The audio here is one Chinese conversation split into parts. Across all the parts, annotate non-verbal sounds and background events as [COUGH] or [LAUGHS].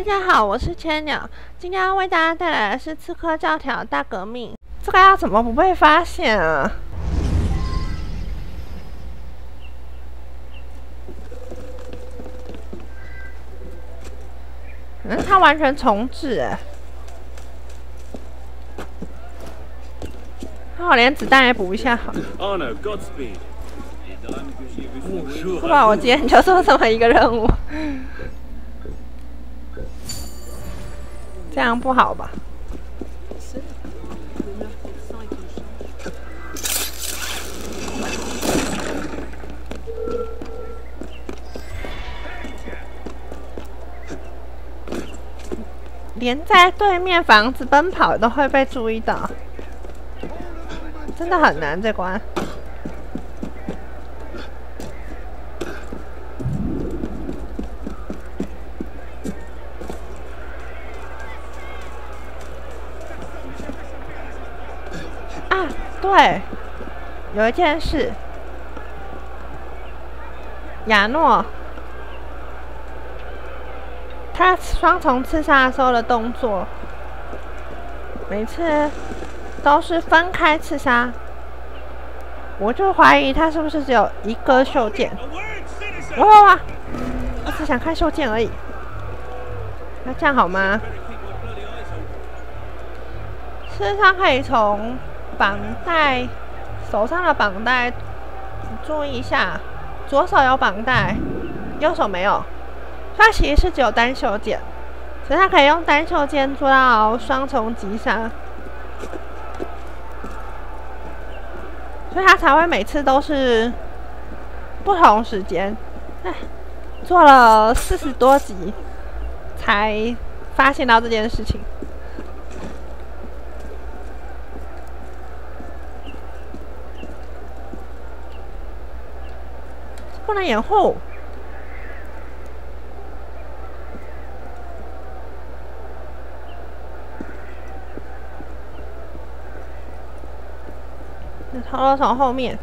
大家好，我是千鸟，今天要为大家带来的是《刺客教条：大革命》。这个要怎么不被发现啊？嗯，它完全重置哎！那我连子弹也补一下好。不吧，我今天就做这么一个任务，这样不好吧？连在对面房子奔跑都会被注意到，真的很难这关。对，有一件事，亚诺。他双重刺杀时候的动作，每次都是分开刺杀，我就怀疑他是不是只有一个袖剑。哇哇哇！我只想看袖剑而已。那这样好吗？事实上，可以从绑带手上的绑带注意一下，左手有绑带，右手没有。它其实是只有单袖剑，所以它可以用单袖剑做到双重击杀，所以它才会每次都是不同时间。哎，做了四十多集才发现到这件事情，不能掩护。偷偷从后面，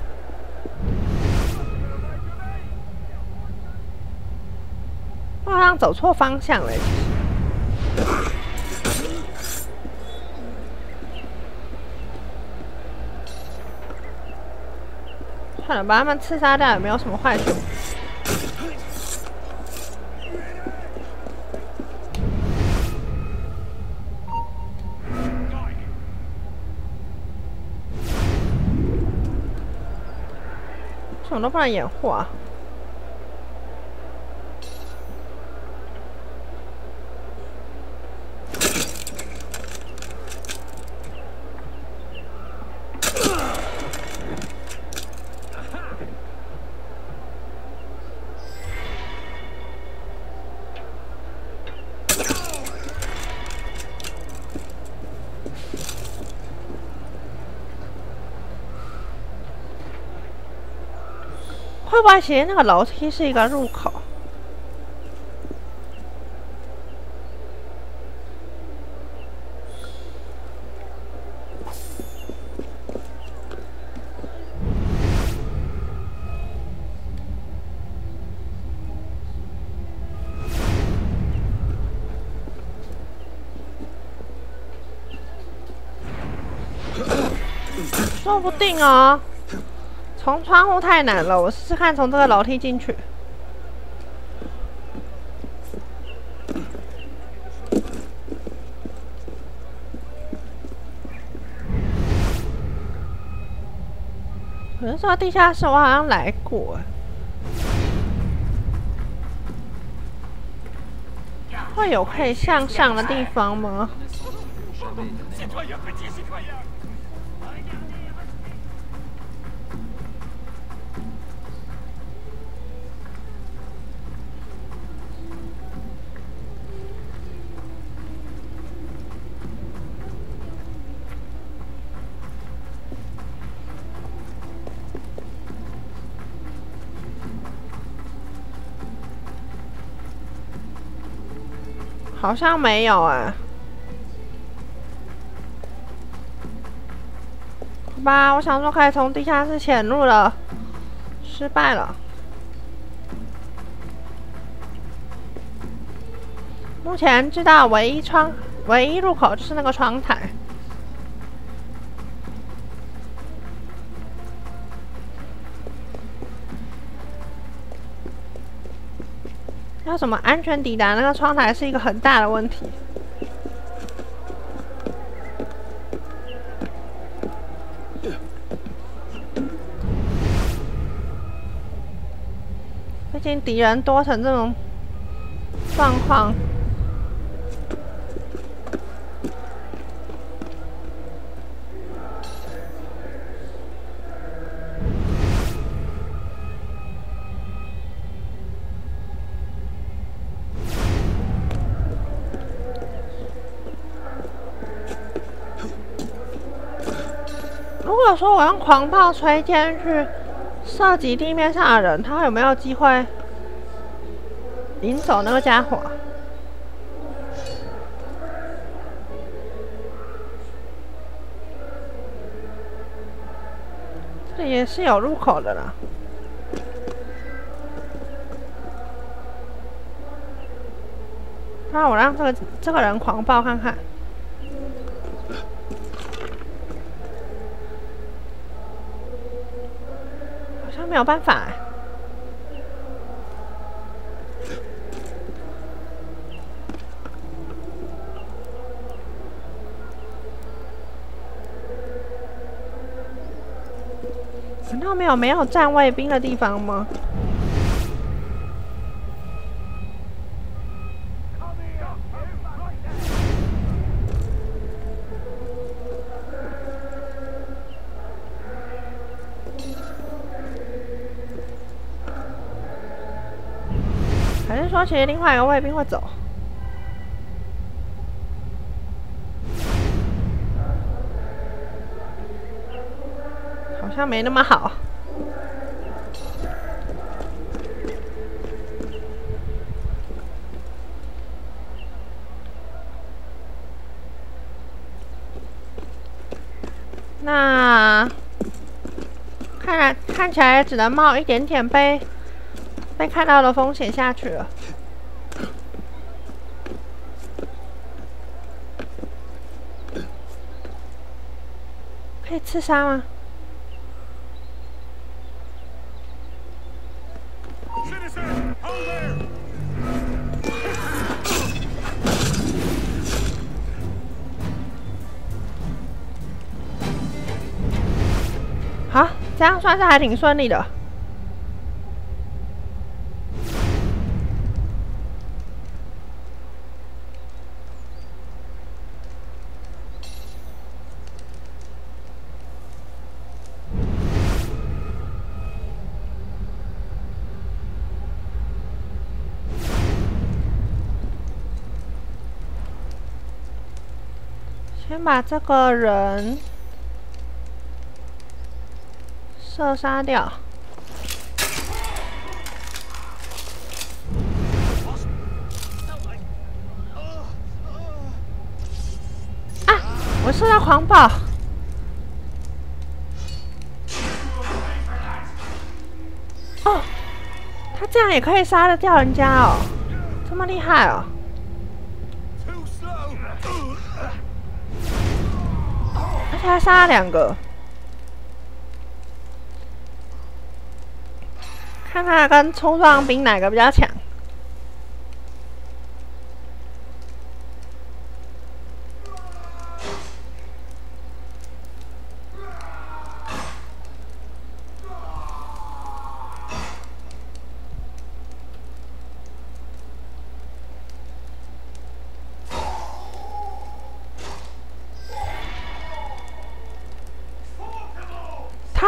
我好像走错方向了。算了，把他们刺杀掉也没有什么坏处。什么都不能掩护啊！会不会其实那个楼梯是一个入口？说不定哦。从窗户太难了，我试试看从这个楼梯进去。有人说地下室，我好像来过。会有可以向上的地方吗？好像没有哎，好吧，我想说可以从地下室潜入了，失败了。目前知道唯一窗、唯一入口就是那个窗台。什么安全抵达那个窗台是一个很大的问题。毕竟敌人多成这种状况。果说我用狂暴吹箭去射击地面上的人，他有没有机会引走那个家伙？这也是有入口的了。那我让这个这个人狂暴看看。没有办法，难道没有没有站卫兵的地方吗？说其实另外一个卫兵会走，好像没那么好。那看来看起来只能冒一点点被。被看到的风险下去了，刺杀吗？好，这样算是还挺顺利的。先把这个人射杀掉。啊！我射到狂暴。哦，他这样也可以杀得掉人家哦，这么厉害哦！他杀两个，看看跟冲撞兵哪个比较强。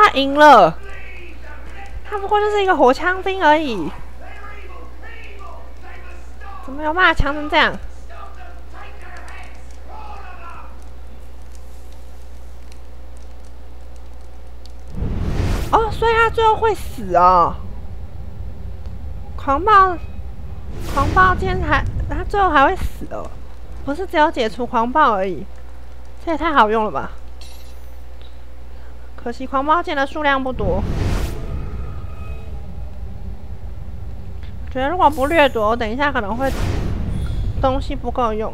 他赢了，他不过就是一个火枪兵而已，怎么有办法强成这样？哦，所以他最后会死哦！狂暴，狂暴剑还他最后还会死哦，不是只有解除狂暴而已，这也太好用了吧！可惜狂暴剑的数量不多，觉得如果不掠夺，等一下可能会东西不够用。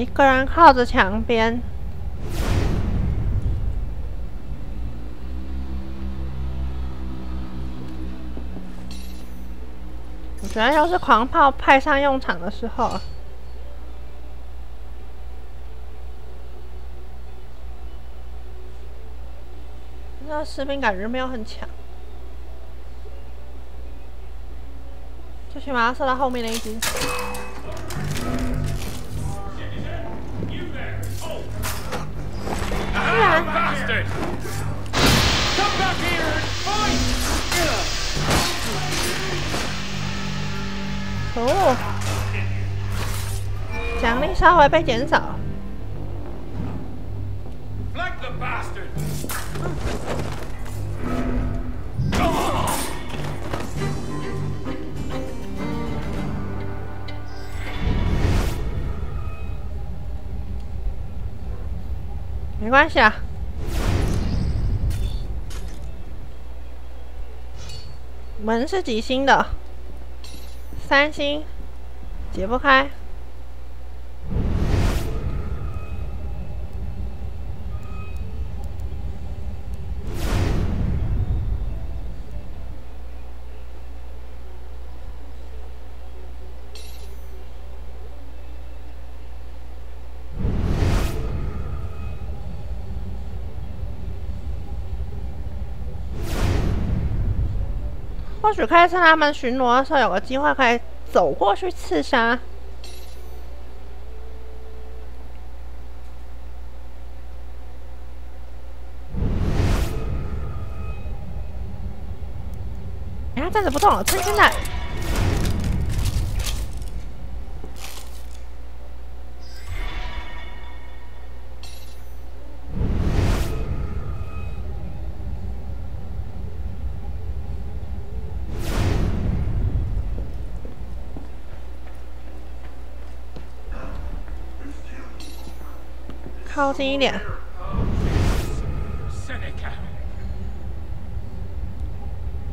一个人靠着墙边，我觉得又是狂炮派上用场的时候。那士兵感觉没有很强，最起码射到后面那一只。哦，奖励稍微被减少。没关系啊。门是几星的？三星，解不开。或许可以趁他们巡逻的时候有个机会，可以走过去刺杀。哎，他站着不动了，趁现在。靠近一点。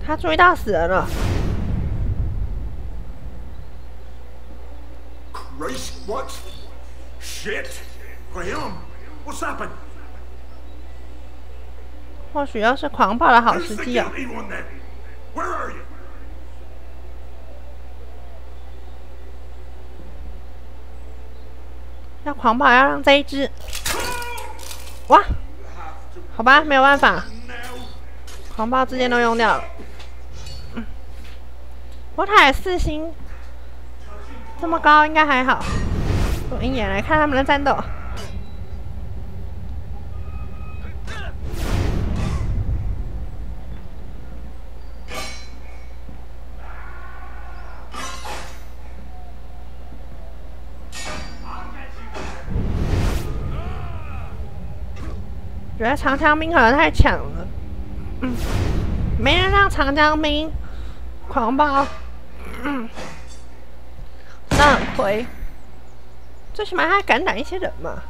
他注意到死人了。Christ, what? Shit! Graham, what's happened? 或许又是狂暴的好时机啊?要狂暴，要让这一只。哇，好吧，没有办法，狂暴之间都用掉了。我塔也四星，这么高应该还好。用鹰眼来看他们的战斗。觉得长枪兵可能太强了，没人让长江兵狂暴，嗯，那很亏，最起码还敢打一些人嘛。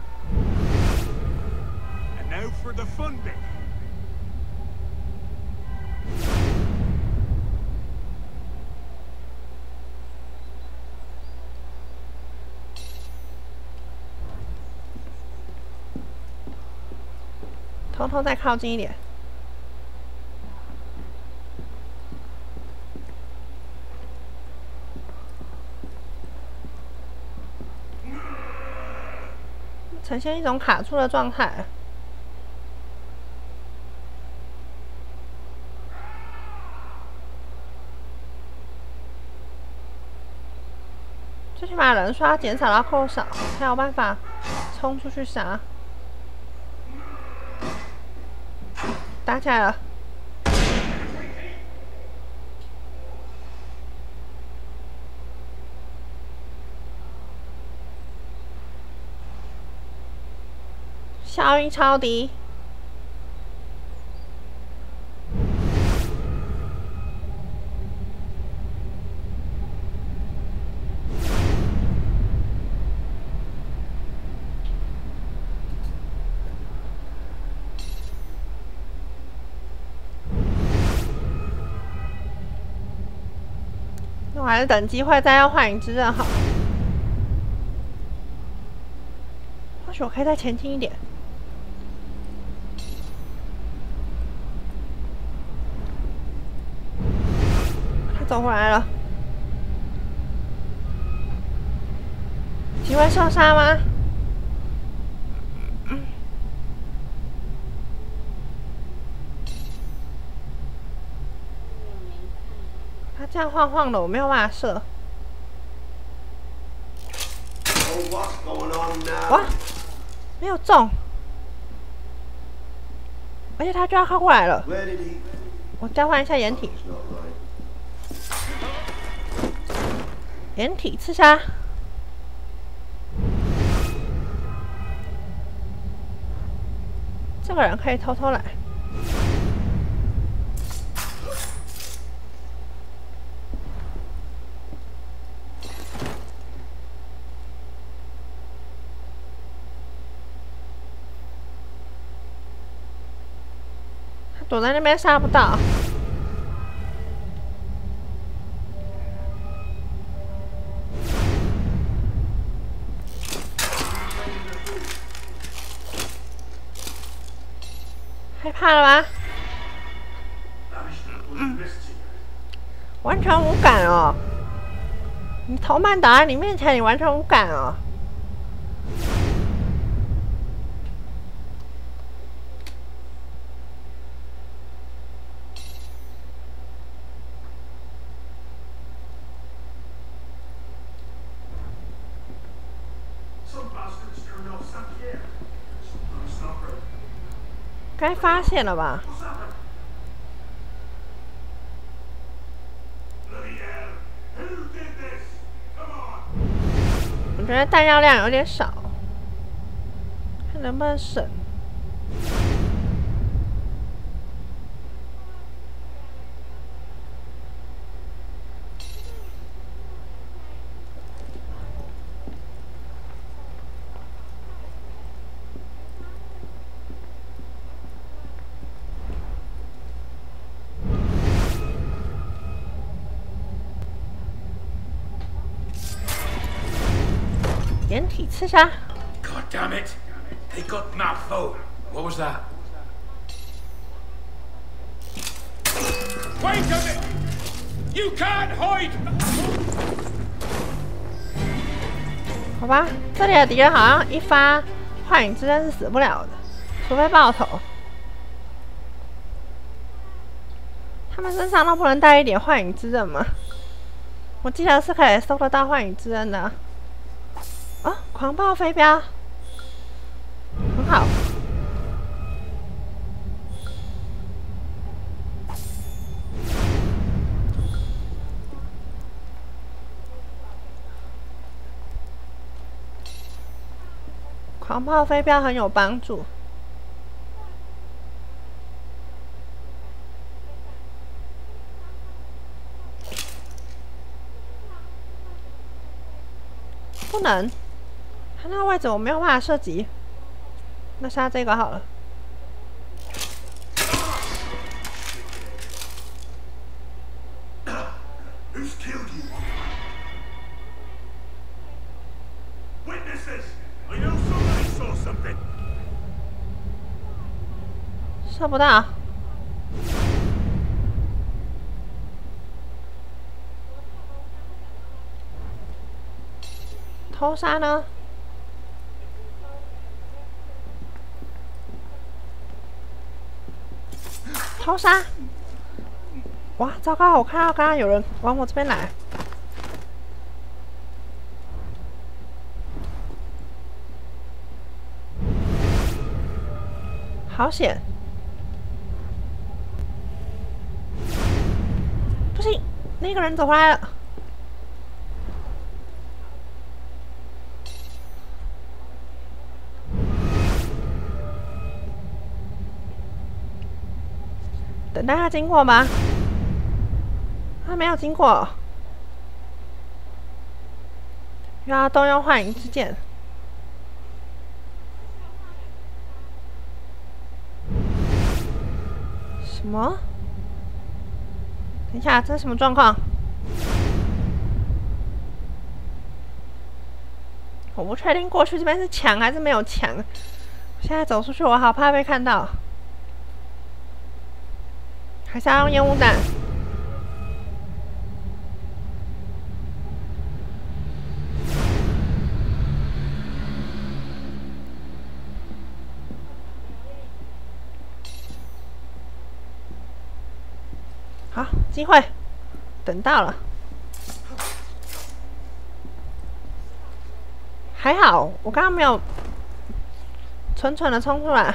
偷偷再靠近一点。呈现一种卡住的状态。最起码人数要减少到够少，才有办法冲出去杀。打起来了！小音超低。还是等机会再用幻影之刃好。或许我可以再前进一点。他走回来了。喜欢上山吗？这样晃晃的，我没有办法射。哇，没有中，而且他就要靠过来了。我交换一下掩体，掩体刺杀。这个人可以偷偷来。躲在那边杀不到。害怕了吗？完全无感哦。你头曼达你面前，你完全无感哦。该发现了吧？我觉得弹药量有点少。看能不能省。掩体刺杀，God damn it! They got my phone. What was that? Wait a minute! You can't hide! 好吧，这里的敌人好像一发幻影之刃是死不了的，除非爆头。他们身上都不能带一点幻影之刃吗？我记得是可以收得到幻影之刃的。狂暴飞镖，很好。狂暴飞镖很有帮助。不能，那个位置我没有办法射击，那杀这个好了。杀不到。偷杀呢？偷杀！哇，糟糕！我看到刚刚有人往我这边来。好险！不行，那个人走回来了。等待他经过吗？他没有经过。又要动用幻影之剑。什么？等一下，这是什么状况？我不确定过去这边是墙还是没有墙。现在走出去，我好怕被看到。还是要用烟雾弹。好，机会，等到了。还好，我刚刚没有蠢蠢的冲出来。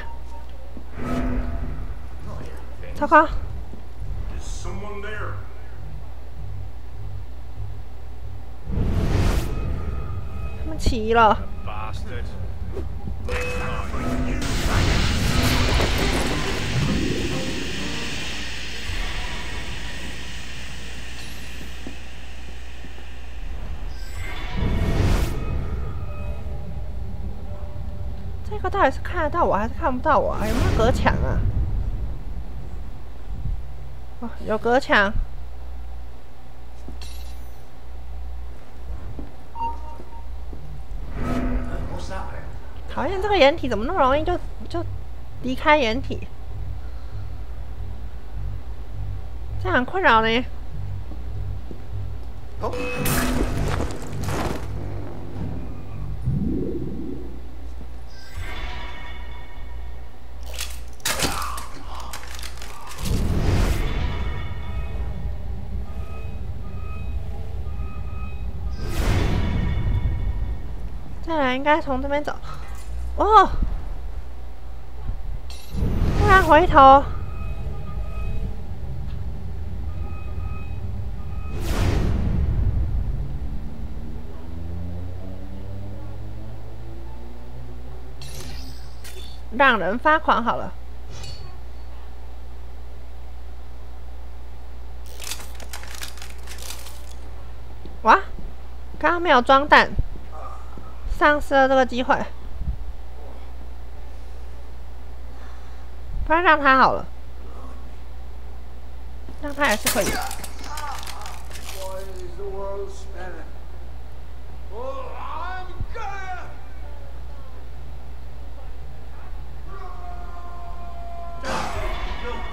糟糕，他们起疑了。[LAUGHS] 这个到底是看得到我还是看不到我啊？有没有隔墙啊？哦，有隔墙。What's that then? 讨厌这个掩体怎么那么容易就就离开掩体？这很困扰呢。哦，再来应该从这边走。哦，突然回头，让人发狂好了。哇，刚刚没有装弹，丧失了这个机会。不然让他好了，让他也是可以。Why is the world spinning? Oh, I'm gonna...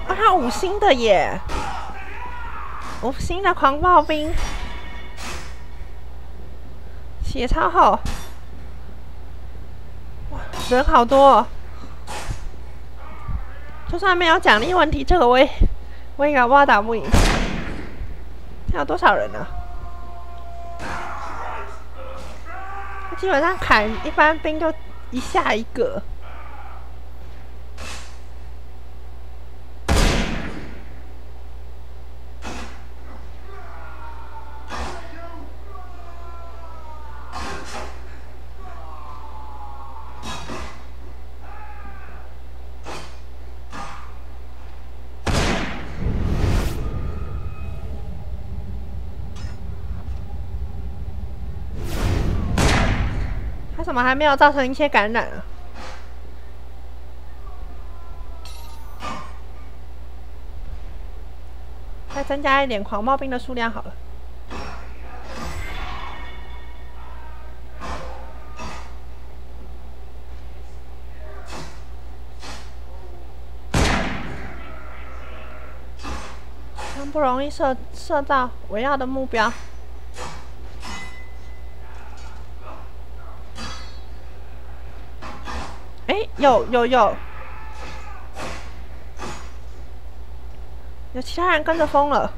啊，他五星的耶，五星的狂暴兵，血超厚，哇，人好多、就算没有奖励问题，这个我也我也搞不好打不赢。他有多少人呢、他基本上砍一般兵就一下一个。怎么还没有造成一些感染啊？再增加一点狂暴兵的数量好了。真不容易射射到我要的目标。哎，有有有，有其他人跟着疯了。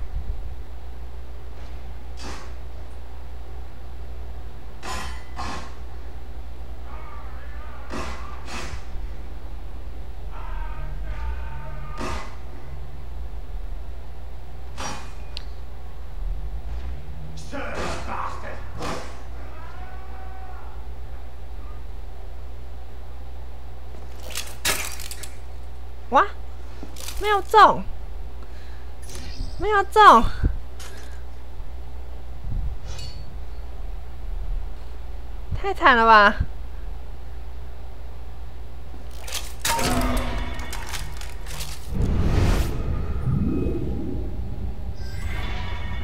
哇，没有中，没有中，太惨了吧！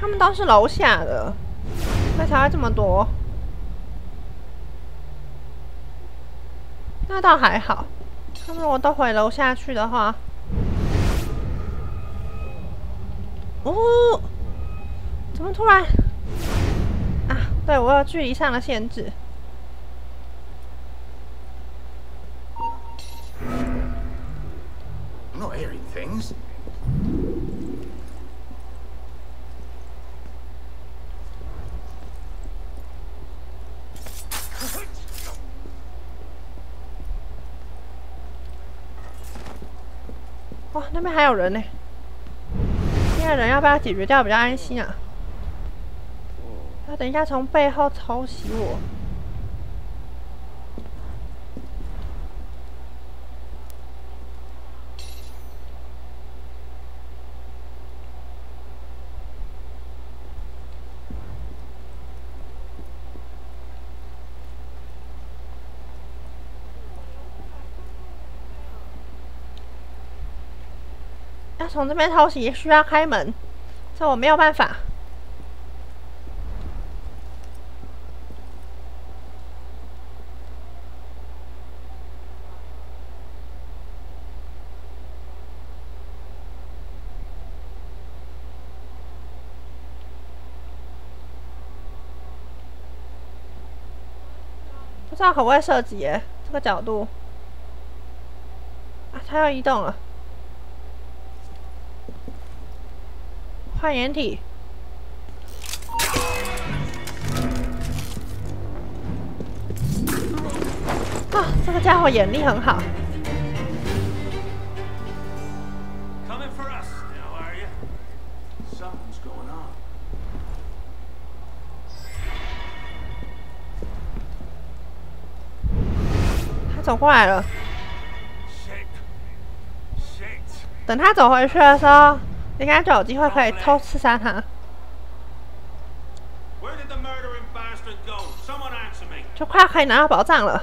他们都是楼下的，所以才会这么多。那倒还好，他们如果都回楼下去的话，哦，怎么突然？啊，对我有距离上的限制。I'm not hearing things. [LAUGHS] 哇，那边还有人呢。那人要不要解决掉比较安心啊？他等一下从背后偷袭我。从这边偷袭，需要开门，这我没有办法。不知道可不可以射击耶？这个角度啊，它要移动了。换掩体。啊，这个家伙眼力很好。走过来了。等他走回去的时候，应该就有机会可以偷刺杀他。就快可以拿到宝藏了。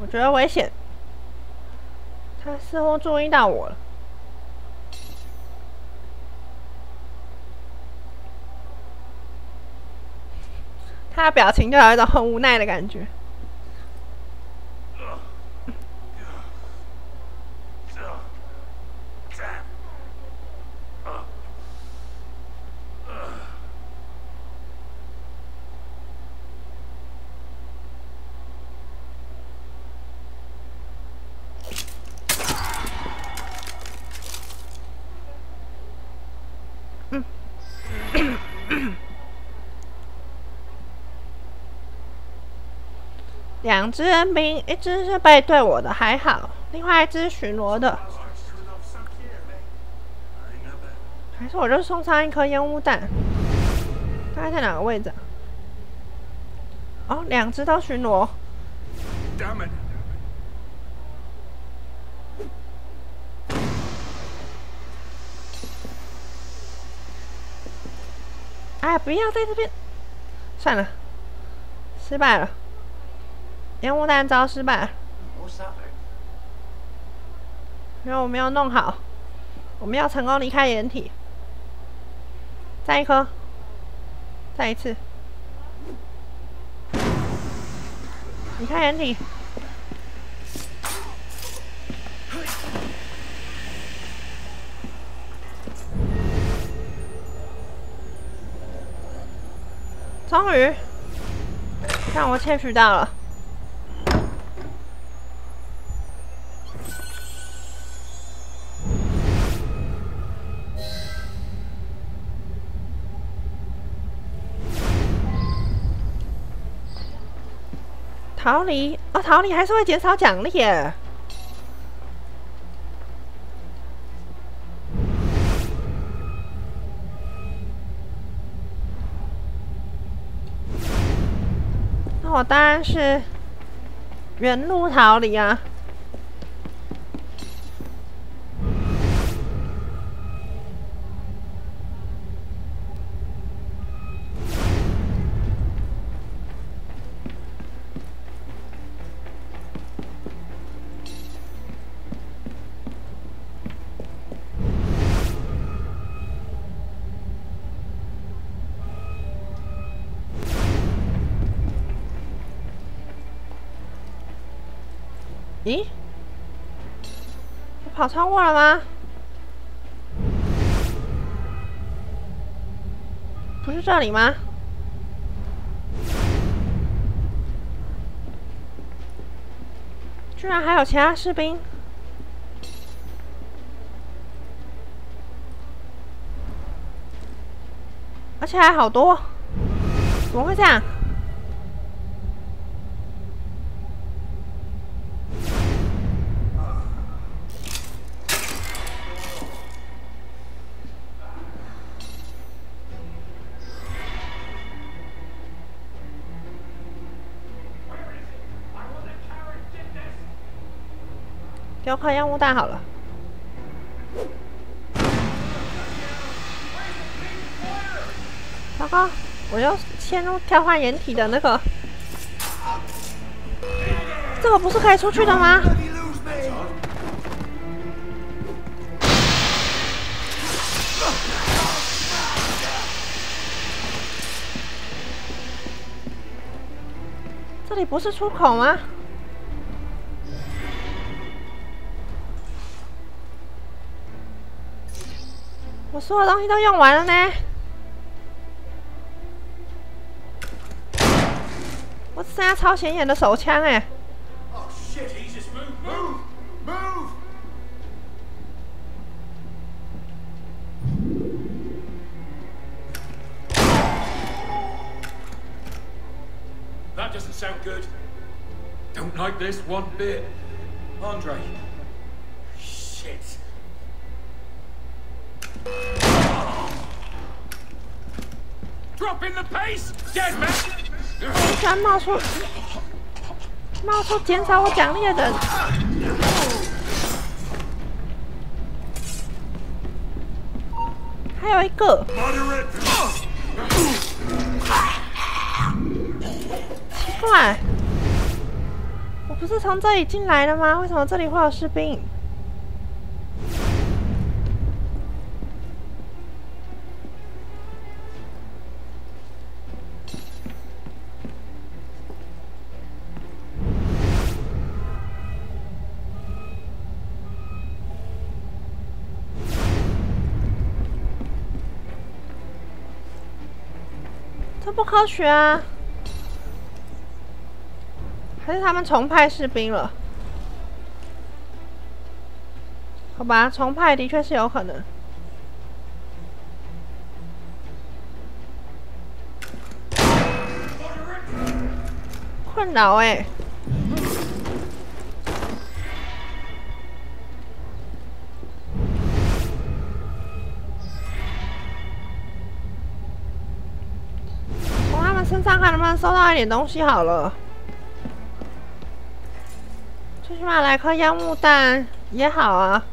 我觉得危险，他似乎注意到我了。他的表情就有一种很无奈的感觉。两只人兵，一只是背对我的，还好；另外一只巡逻的，Turned off some here, mate. Ain't no bad. 还是我就送上一颗烟雾弹，大概在哪个位置？哦，两只都巡逻，哎，不要在这边，算了，失败了，烟雾弹招失败，因为我没有弄好，我们要成功离开掩体，再一颗，再一次，离开掩体。终于。让我窃取到了。逃离，哦，逃离还是会减少奖励耶。那我当然是原路逃离啊。咦？我跑超过了吗？不是这里吗？居然还有其他士兵！而且还好多，怎么会这样？给我颗烟雾弹好了。糟糕，我又陷入跳换掩体的那个。这个不是可以出去的吗？这里不是出口吗？所有东西都用完了呢。我只剩下超显眼的手枪哎。Oh shit, he's just moved. Move! Move! That doesn't sound good. Don't like this one bit. Andre. Shit. Drop in the pace! Dead man! 居然冒出冒出减少我奖励的人。还有一个，奇怪，我不是从这里进来的吗？为什么这里会有士兵？不科学啊！还是他们重派士兵了？好吧，重派的确是有可能。困扰哎、看看能不能收到一点东西好了。最起码来颗烟雾弹也好啊。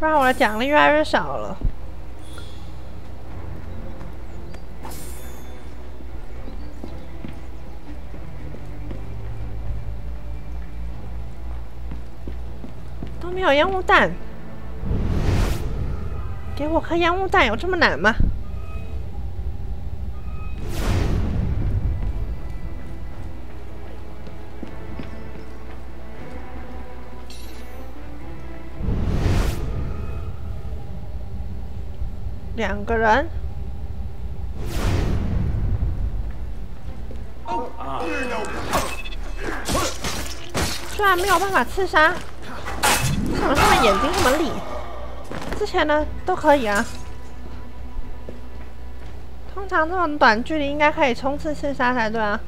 不然我的奖励越来越少了。没有烟雾弹，给我颗烟雾弹有这么难吗？两个人。居然没有办法刺杀，怎么他们眼睛这么利？之前呢都可以啊。通常这种短距离应该可以冲刺刺杀才对啊。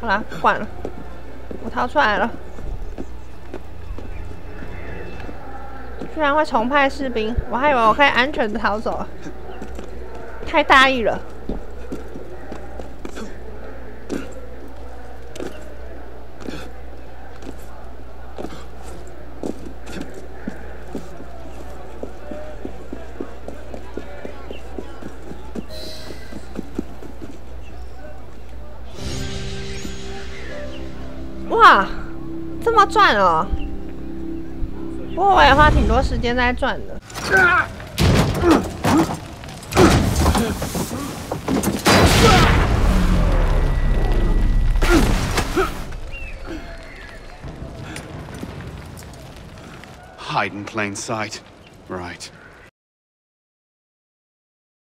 好啦不管了我逃出来了。居然会重派士兵我还以为我可以安全的逃走。太大意了。这么赚哦！不过我也花挺多时间在赚的。Hide in plain sight. Right.